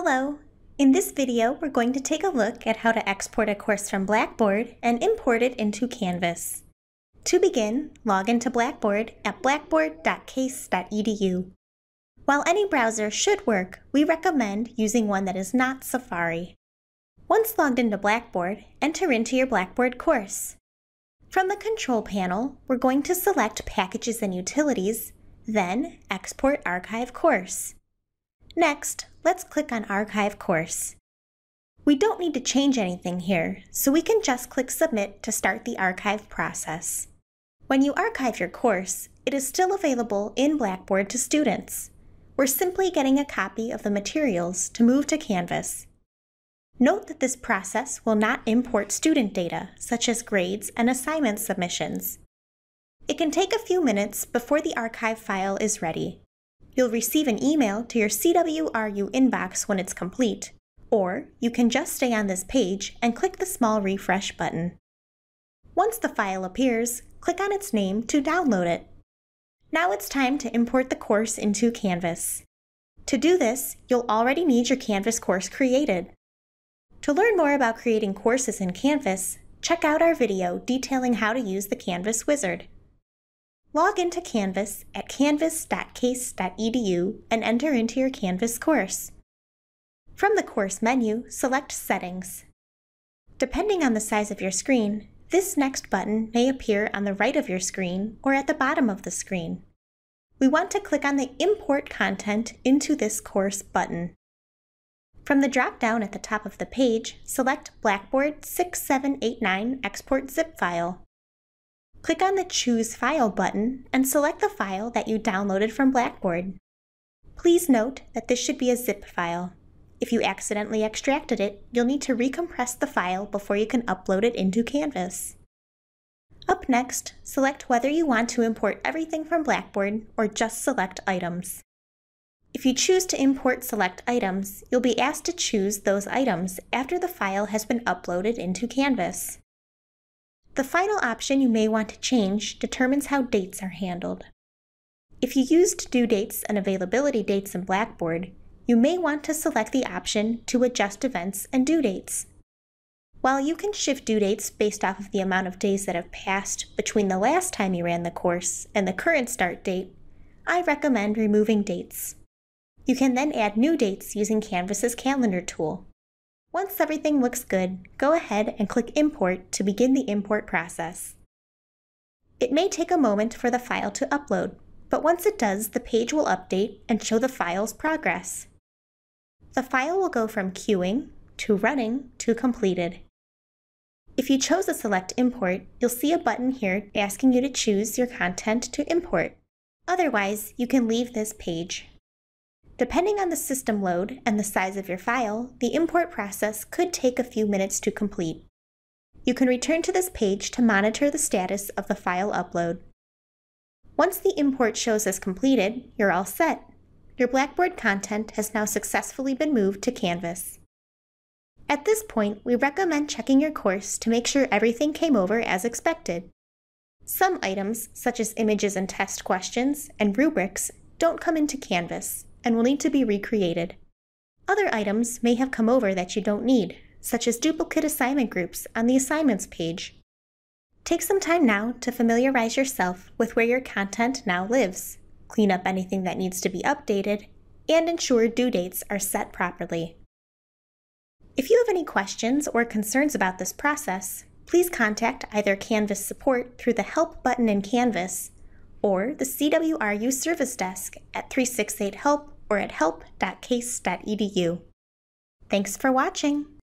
Hello! In this video, we're going to take a look at how to export a course from Blackboard and import it into Canvas. To begin, log into Blackboard at blackboard.case.edu. While any browser should work, we recommend using one that is not Safari. Once logged into Blackboard, enter into your Blackboard course. From the Control panel, we're going to select Packages and Utilities, then Export Archive Course. Next, let's click on Archive Course. We don't need to change anything here, so we can just click Submit to start the archive process. When you archive your course, it is still available in Blackboard to students. We're simply getting a copy of the materials to move to Canvas. Note that this process will not import student data, such as grades and assignment submissions. It can take a few minutes before the archive file is ready. You'll receive an email to your CWRU inbox when it's complete, or you can just stay on this page and click the small refresh button. Once the file appears, click on its name to download it. Now it's time to import the course into Canvas. To do this, you'll already need your Canvas course created. To learn more about creating courses in Canvas, check out our video detailing how to use the Canvas wizard. Log into Canvas at canvas.case.edu and enter into your Canvas course. From the course menu, select Settings. Depending on the size of your screen, this next button may appear on the right of your screen or at the bottom of the screen. We want to click on the Import Content into this course button. From the drop-down at the top of the page, select Blackboard 6789 Export Zip File. Click on the Choose File button and select the file that you downloaded from Blackboard. Please note that this should be a zip file. If you accidentally extracted it, you'll need to recompress the file before you can upload it into Canvas. Up next, select whether you want to import everything from Blackboard or just select items. If you choose to import select items, you'll be asked to choose those items after the file has been uploaded into Canvas. The final option you may want to change determines how dates are handled. If you used due dates and availability dates in Blackboard, you may want to select the option to adjust events and due dates. While you can shift due dates based off of the amount of days that have passed between the last time you ran the course and the current start date, I recommend removing dates. You can then add new dates using Canvas's calendar tool. Once everything looks good, go ahead and click Import to begin the import process. It may take a moment for the file to upload, but once it does, the page will update and show the file's progress. The file will go from queuing to running to completed. If you chose a select import, you'll see a button here asking you to choose your content to import. Otherwise, you can leave this page. Depending on the system load and the size of your file, the import process could take a few minutes to complete. You can return to this page to monitor the status of the file upload. Once the import shows as completed, you're all set. Your Blackboard content has now successfully been moved to Canvas. At this point, we recommend checking your course to make sure everything came over as expected. Some items, such as images and test questions and rubrics, don't come into Canvas and will need to be recreated. Other items may have come over that you don't need, such as duplicate assignment groups on the Assignments page. Take some time now to familiarize yourself with where your content now lives, clean up anything that needs to be updated, and ensure due dates are set properly. If you have any questions or concerns about this process, please contact either Canvas support through the Help button in Canvas or the CWRU Service Desk at 368 HELP or at help.case.edu. Thanks for watching!